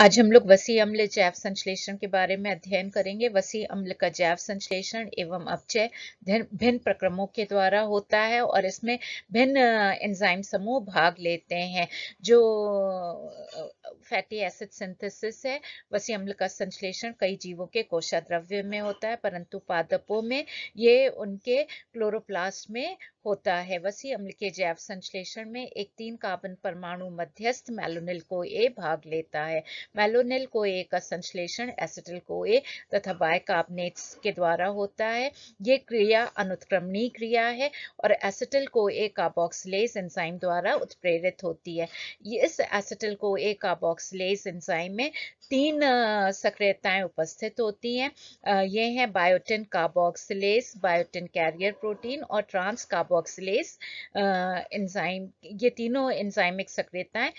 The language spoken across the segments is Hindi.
आज हम लोग वसी अम्ल जैव संश्लेषण के बारे में अध्ययन करेंगे। वसी अम्ल का जैव संश्लेषण एवं अपचय भिन्न प्रक्रमों के द्वारा होता है और इसमें भिन्न एंजाइम समूह भाग लेते हैं, जो फैटी एसिड सिंथेसिस है। वसी अम्ल का संश्लेषण कई जीवों के कोशा द्रव्य में होता है, परंतु पादपों में ये उनके क्लोरोप्लास्ट में होता है। वसी अम्ल के जैव संश्लेषण में एक तीन कार्बन परमाणु मध्यस्थ मेलोनिल को ए भाग लेता है। मेलोनिल को ए का संश्लेषण एसिटिल ए तथा बायकार्बनेट्स के द्वारा होता है। ये क्रिया अनुत्क्रमणीय क्रिया है और एसिटिल ए कार्बोक्सिलेज एंजाइम द्वारा उत्प्रेरित होती है। इस एसिटिल ए कार्बोक्सिलेज एंजाइम में तीन सक्रियताएँ उपस्थित होती हैं। ये हैं biotin carboxylase biotin carrier protein और ट्रांस कार्बोक्सिलेज एंजाइम। ये तीनों एंजाइमिक सक्रियताएँ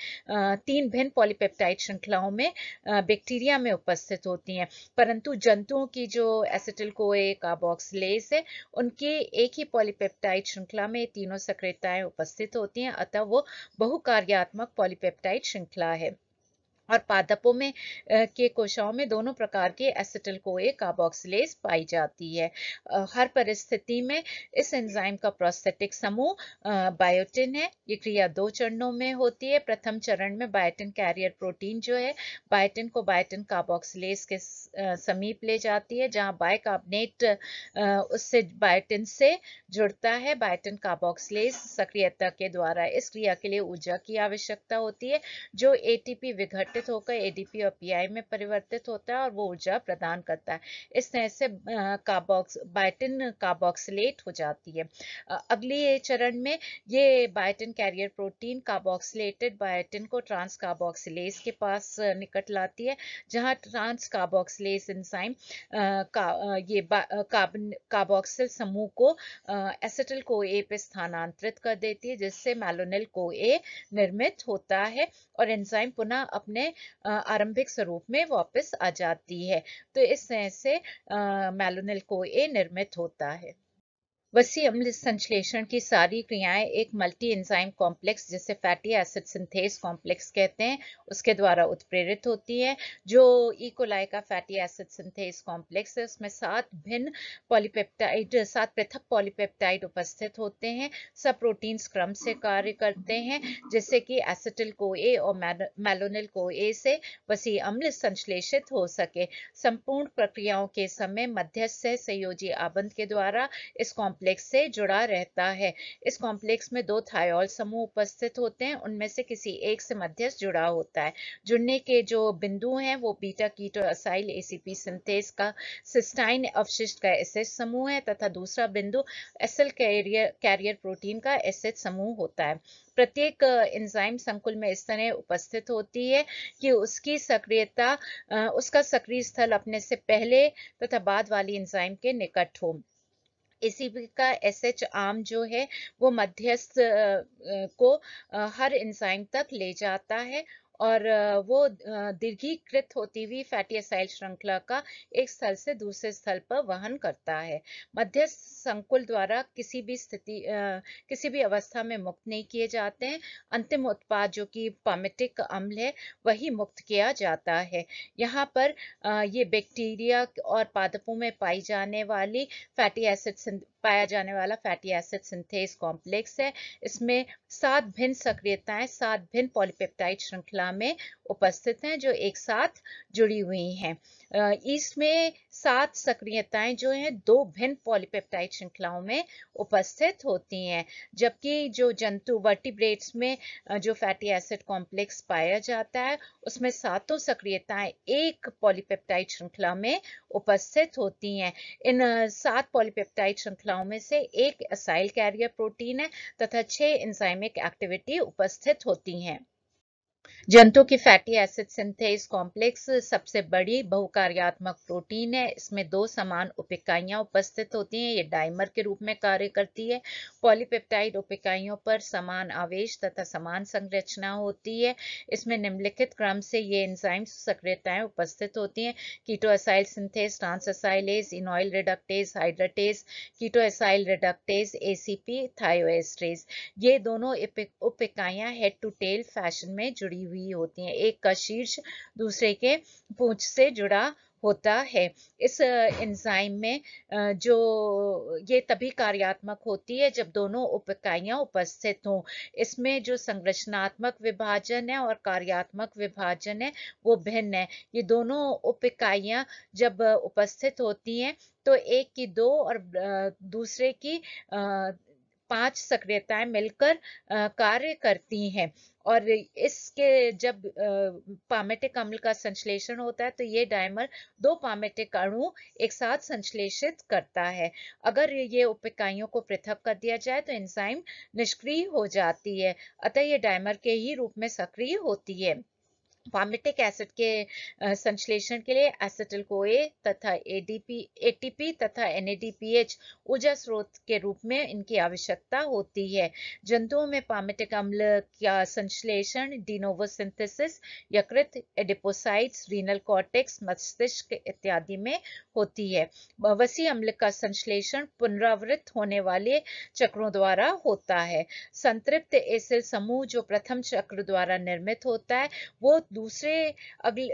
तीन भिन्न पॉलीपेप्टाइड श्रृंखलाओं में बैक्टीरिया में उपस्थित होती हैं। परंतु जंतुओं की जो एसिटिल को कार्बोक्सिलेज है, उनके एक ही पॉलीपेप्टाइड श्रृंखला में तीनों सक्रियताएँ उपस्थित होती हैं, अतः वो बहुकार्यात्मक पॉलीपेप्टाइड श्रृंखला है। और पादपों में के कोशाओं में दोनों प्रकार के एसिटिल कोए कार्बोक्सिलेज पाई जाती है। हर परिस्थिति में इस एंजाइम का प्रोस्थेटिक समूह बायोटिन है। ये क्रिया दो चरणों में होती है। प्रथम चरण में बायोटिन कैरियर प्रोटीन जो है, बायोटिन को बायोटिन कार्बोक्सिलेज के समीप ले जाती है, जहाँ बायकार्बनेट उससे बायोटिन से जुड़ता है। बायोटिन कार्बोक्सिलेज सक्रियता के द्वारा इस क्रिया के लिए ऊर्जा की आवश्यकता होती है, जो एटीपी विघटित परिवर्तित होकर एडीपी और पीआई में परिवर्तित होता है और वो ऊर्जा प्रदान करता है। इस तरह से कार्बोक्स बायोटिन कार्बोक्सिलेट हो जाती है। अगली चरण में ये biotin carrier protein carboxylated biotin को ट्रांस कार्बोक्सिलेज के पास निकट लाती है, जहाँ ट्रांस कार्बोक्सिलेज का ये कार्बन कार्बोक्सिल समूह को एसिटिल को ए पे स्थानांतरित कर देती है, जिससे मेलोनिल को ए निर्मित होता है और एंजाइम पुनः अपने आरंभिक स्वरूप में वापस आ जाती है। तो इस तरह से मेलोनिल को ए निर्मित होता है। वसी अम्ल संश्लेषण की सारी क्रियाएँ एक मल्टी एंजाइम कॉम्प्लेक्स जिसे फैटी एसिड सिंथेस कॉम्प्लेक्स कहते हैं, उसके द्वारा उत्प्रेरित होती है। जो इकोलाई का फैटी एसिड सिंथेस कॉम्प्लेक्स है, उसमें सात भिन्न पॉलीपेप्टाइड सात पृथक पॉलीपेप्टाइड उपस्थित होते हैं। सब प्रोटीन्स क्रम से कार्य करते हैं, जिससे कि एसिटिल को ए और मेलोनिल को ए से वसी अम्ल संश्लेषित हो सके। संपूर्ण प्रक्रियाओं के समय मध्यस्थ सहयोजी आबंध के द्वारा इस कॉम्प्लेक्स से जुड़ा रहता है। इस कॉम्प्लेक्स में दो थायोल समूह उपस्थित होते हैं, उनमें से किसी एक से मध्यस्थ जुड़ा होता है। जुड़ने के जो बिंदु हैं, वो beta keto acyl ACP synthase का सिस्टाइन अवशिष्ट का एस समूह है, तथा दूसरा बिंदु एसल कैरियर कैरियर प्रोटीन का एस समूह होता है। प्रत्येक एंजाइम संकुल में इस तरह उपस्थित होती है कि उसकी सक्रियता उसका सक्रिय स्थल अपने से पहले तथा बाद वाली एंजाइम के निकट हो। इसी का एसएच आम जो है, वो मध्यस्थ को हर इंसान तक ले जाता है। और वो दीर्घीकृत होती हुई फैटी असाइल श्रृंखला का एक स्थल से दूसरे स्थल पर वहन करता है। मध्यस्थ संकुल द्वारा किसी भी स्थिति किसी भी अवस्था में मुक्त नहीं किए जाते हैं। अंतिम उत्पाद जो कि पामेटिक अम्ल है, वही मुक्त किया जाता है। यहाँ पर ये बैक्टीरिया और पादपों में पाई जाने वाली फैटी एसिड पाया जाने वाला फैटी एसिड सिंथेस कॉम्प्लेक्स है। इसमें सात भिन्न सक्रियताएँ, सात भिन्न पॉलीपेप्टाइड श्रृंखला में उपस्थित हैं, जो एक साथ जुड़ी हुई हैं। इसमें सात सक्रियताएँ जो हैं, दो भिन्न पॉलीपेप्टाइड श्रृंखलाओं में उपस्थित होती हैं, जबकि जो जंतु वर्टिब्रेट्स में जो फैटी एसिड कॉम्प्लेक्स पाया जाता है, उसमें सातों सक्रियताएँ एक पॉलीपेप्टाइड श्रृंखला में उपस्थित होती हैं। इन सात पॉलीपेप्टाइड श्रृंखलाओं में से एक असाइल कैरियर प्रोटीन है, तथा छह इंजाइमिक एक्टिविटी उपस्थित होती हैं। जंतु की फैटी एसिड सिंथेस कॉम्प्लेक्स सबसे बड़ी बहुकार्यात्मक प्रोटीन है। इसमें दो समान उपिकाइयाँ उपस्थित होती हैं। ये डाइमर के रूप में कार्य करती है। पॉलीपेप्टाइड उपिकाइयों पर समान आवेश तथा समान संरचना होती है। इसमें निम्नलिखित क्रम से ये एंजाइम सक्रियताएँ उपस्थित होती हैं। Ketoacyl synthase transacylase enoyl reductase hydratase ketoacyl reductase ACP thioesterase ये दोनों उपिकाइयाँ हेड टू टेल फ़ैशन में जुड़ी जुड़ी हुई होती हैं। एक का शीर्ष दूसरे के पूंछ से जुड़ा होता है। इस एंजाइम में जो ये तभी कार्यात्मक होती है जब दोनों उप इकाइयाँ उपस्थित हों। इसमें जो संरचनात्मक विभाजन है और कार्यात्मक विभाजन है, वो भिन्न है। ये दोनों उप इकाइयाँ जब उपस्थित होती हैं तो एक की दो और दूसरे की पाँच सक्रियताएँ मिलकर कार्य करती हैं। और इसके जब पामेटिक अम्ल का संश्लेषण होता है तो ये डायमर दो पामेटिक अणु एक साथ संश्लेषित करता है। अगर ये उप इकाइयों को पृथक कर दिया जाए तो एंजाइम निष्क्रिय हो जाती है, अतः ये डायमर के ही रूप में सक्रिय होती है। पामिटिक एसिड के संश्लेषण के लिए एसिटिल कोए तथा एडीपी एटीपी तथा एनएडीपीएच ऊर्जा स्रोत के रूप में इनकी आवश्यकता होती है। जंतुओं में पामिटिक अम्ल का संश्लेषण डिनोवोसिंथेसिस यकृत एडिपोसाइट्स रीनल कॉर्टेक्स मस्तिष्क इत्यादि में होती है। वसी अम्ल का संश्लेषण पुनरावृत होने वाले चक्रों द्वारा होता है। संतृप्त एसिल समूह जो प्रथम चक्र द्वारा निर्मित होता है, वो दूसरे अगले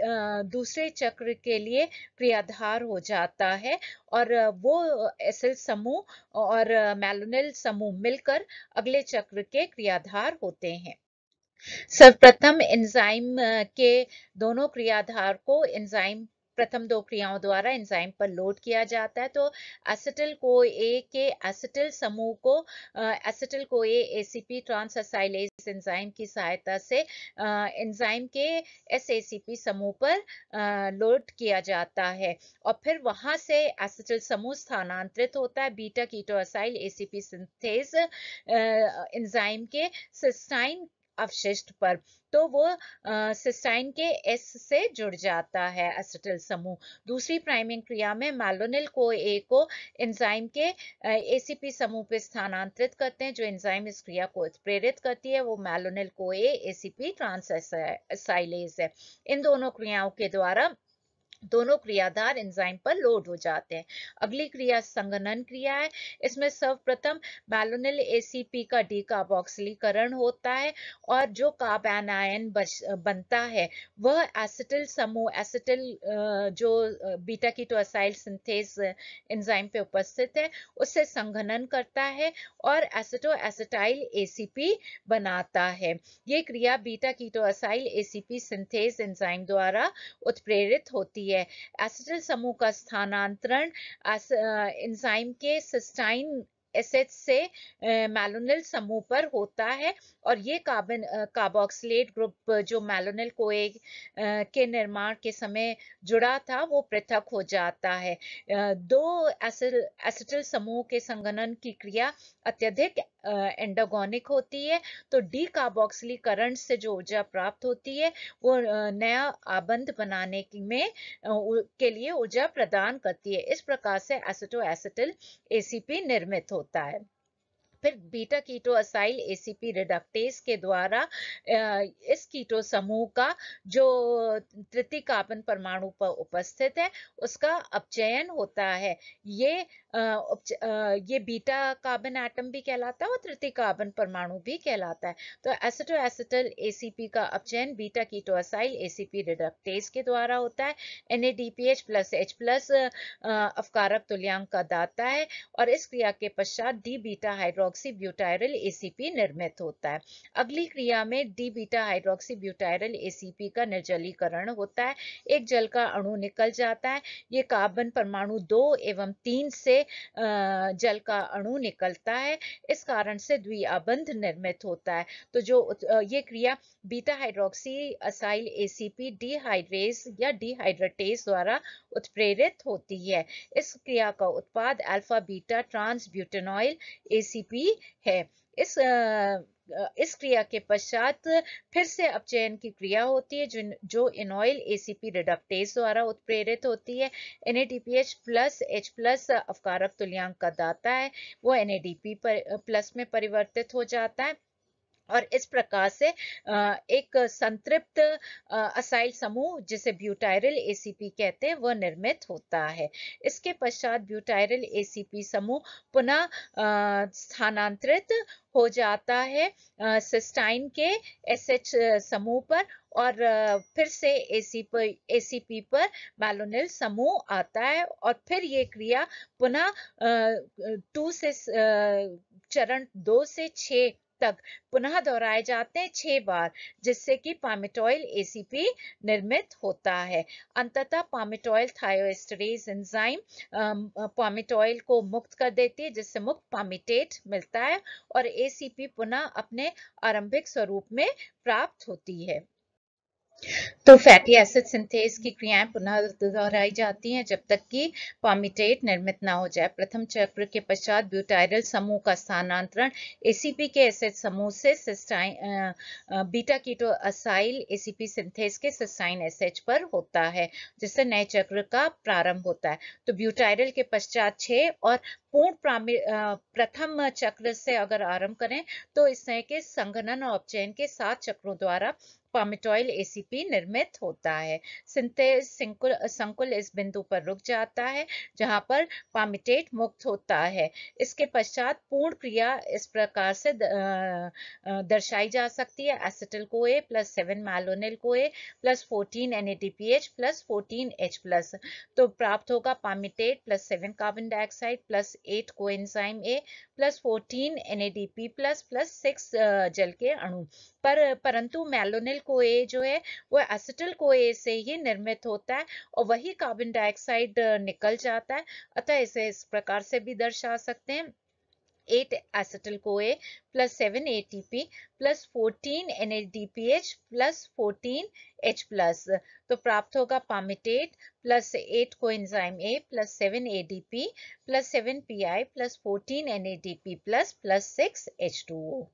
दूसरे चक्र के लिए क्रियाधार हो जाता है और वो एसिल समूह और मैलोनिल समूह मिलकर अगले चक्र के क्रियाधार होते हैं। सर्वप्रथम एंजाइम के दोनों क्रियाधार को एंजाइम प्रथम दो क्रियाओं द्वारा एंजाइम पर लोड किया जाता है। तो एसिटिल को ए के एसिटिल समूह को एसिटिल को ए एसीपी ट्रांससाइलेज एंजाइम की सहायता से एंजाइम के एस एसीपी समूह पर लोड किया जाता है। और फिर वहाँ से एसिटिल समूह स्थानांतरित होता है beta ketoacyl ACP synthase enzyme के सिस्टाइन अवशिष्ट पर तो वो सिस्टाइन के एस से जुड़ जाता है एसिटिल समूह। दूसरी प्राइमिंग क्रिया में मैलोनिल को ए को एंजाइम के एसीपी समूह पे स्थानांतरित करते हैं, जो एंजाइम इस क्रिया को प्रेरित करती है, वो मैलोनिल को ए एसीपी ट्रांससाइलेज है। इन दोनों क्रियाओं के द्वारा दोनों क्रियाधार एंजाइम पर लोड हो जाते हैं। अगली क्रिया संगनन क्रिया है। इसमें सर्वप्रथम मैलोनिल एसीपी का डीकार्बोक्सिलीकरण होता है और जो कार्बेनायन बनता है, वह एसिटिल समूह एसिटिल जो बीटा कीटोसाइल सिंथेज एंजाइम पे उपस्थित है, उससे संघनन करता है और एसिटो एसिटाइल एसीपी बनाता है। ये क्रिया beta ketoacyl ACP synthase enzyme द्वारा उत्प्रेरित होती है एसिटिल समूह का स्थानांतरण एंजाइम के सिस्टाइन एसिड से मैलोनिल समूह पर होता है और ये कार्बन कार्बोक्सिलेट ग्रुप जो मैलोनिल एक के निर्माण के समय जुड़ा था, वो पृथक हो जाता है। दो एसिटिल समूह के संगठन की क्रिया अत्यधिक एंडोगोनिक होती है तो डी से जो ऊर्जा प्राप्त होती है, वो नया आबंध बनाने में के लिए ऊर्जा प्रदान करती है। इस प्रकार से एसिटो एसिटिल एसीपी निर्मित होता है फिर beta keto acyl ACP reductase के द्वारा इस कीटो समूह का जो तृतीय कार्बन परमाणु पर उपस्थित है, उसका अपचयन होता है। ये ये बीटा कार्बन एटम भी कहलाता है और तृतीय कार्बन परमाणु भी कहलाता है। तो एसिटो एसिटल एसीपी का अपचयन beta keto acyl ACP reductase के द्वारा होता है। प्लस एच प्लस अफकारक तुल्यांक का दाता है और इस क्रिया के पश्चात D beta hydro hydroxy butyryl ACP निर्मित होता है। अगली क्रिया में D beta hydroxy butyryl ACP का निर्जलीकरण होता है। एक जल का अणु निकल जाता है। ये कार्बन परमाणु दो एवं तीन से जल का अणु निकलता है। इस कारण से द्विआबंध निर्मित होता है। तो जो ये क्रिया beta hydroxy acyl ACP dehydrase या डिहाइड्रेटेस द्वारा उत्प्रेरित होती है। इस क्रिया का उत्पाद alpha beta trans butenoyl ACP भी है। इस इस क्रिया के पश्चात फिर से अपचयन की क्रिया होती है जो इनऑयल एसीपी रिडक्टेज द्वारा उत्प्रेरित होती है। एनएडीपीएच प्लस एच प्लस अफकारक तुल्यांक का दाता है। वो एनएडीपी पर प्लस में परिवर्तित हो जाता है। और इस प्रकार से एक संतृप्त असाइल समूह, जिसे ब्यूटायरल एसीपी कहते हैं, वह निर्मित होता है। इसके पश्चात ब्यूटायरल एसीपी समूह पुनः स्थानांतरित हो जाता है सिस्टाइन के एसएच समूह पर और फिर से एसीपी एसीपी पर मैलोनिल समूह आता है और फिर ये क्रिया पुनः टू से चरण दो से छ तक पुनः दोहराए जाते हैं छह बार, जिससे कि पामिटोइल एसीपी निर्मित होता है। अंततः पामिटोइल थायोस्टरेज एंजाइम पामिटोइल को मुक्त कर देती है, जिससे मुक्त पामिटेट मिलता है और एसीपी पुनः अपने आरंभिक स्वरूप में प्राप्त होती है। तो फैटी एसिड सिंथेज की क्रियाएँ पुनः दोहराई जाती हैं जब तक कि पामिटेट निर्मित ना हो जाए। प्रथम चक्र के पश्चात ब्यूटाइरल समूह का स्थानांतरण एसीपी के एसिड समूह से beta keto acyl ACP synthase के सिस्टाइन एसएच पर होता है, जिससे नए चक्र का प्रारंभ होता है। तो ब्यूटाइरल के पश्चात छह और पूर्ण प्रथम चक्र से अगर आरंभ करें तो इस तरह के संघनन और उपचयन के सात चक्रों द्वारा पामिटोइल एसीपी निर्मित होता है। सिंथेज संकुल इस बिंदु पर रुक जाता है, जहाँ पर पामिटेट मुक्त होता है। इसके पश्चात पूर्ण क्रिया इस प्रकार से दर्शाई जा सकती है। Acetyl A plus seven malonyl A plus fourteen N plus fourteen H plus तो प्राप्त होगा palmitate plus seven carbon dioxide plus eight co A plus fourteen N plus plus six जल के अणु। पर, परंतु मैलोनिल को ए जो है, वो एसिटल ए से ही निर्मित होता है और वही कार्बन डाइऑक्साइड निकल जाता है। अतः इसे इस प्रकार से भी दर्शा सकते हैं। Eight acetyl A plus seven ATP plus fourteen N plus fourteen H plus तो प्राप्त होगा palmitate plus eight coenzyme A plus seven ADP plus seven P I plus fourteen N plus plus six H two O